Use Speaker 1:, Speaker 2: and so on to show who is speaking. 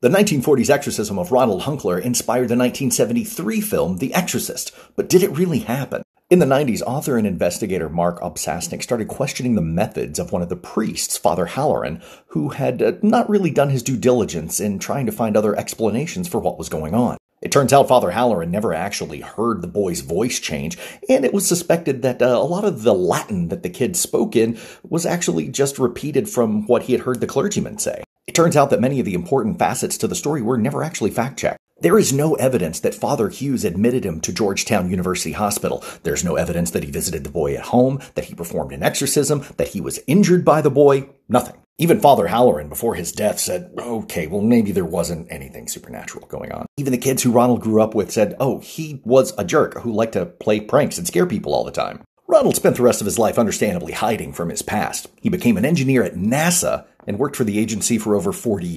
Speaker 1: The 1940s exorcism of Ronald Hunkeler inspired the 1973 film The Exorcist, but did it really happen? In the 90s, author and investigator Mark Opsasnick started questioning the methods of one of the priests, Father Halloran, who had uh, not really done his due diligence in trying to find other explanations for what was going on. It turns out Father Halloran never actually heard the boy's voice change, and it was suspected that uh, a lot of the Latin that the kid spoke in was actually just repeated from what he had heard the clergyman say. It turns out that many of the important facets to the story were never actually fact checked. There is no evidence that Father Hughes admitted him to Georgetown University Hospital. There's no evidence that he visited the boy at home, that he performed an exorcism, that he was injured by the boy. Nothing. Even Father Halloran, before his death, said, okay, well, maybe there wasn't anything supernatural going on. Even the kids who Ronald grew up with said, oh, he was a jerk who liked to play pranks and scare people all the time. Ronald spent the rest of his life understandably hiding from his past. He became an engineer at NASA and worked for the agency for over 40 years.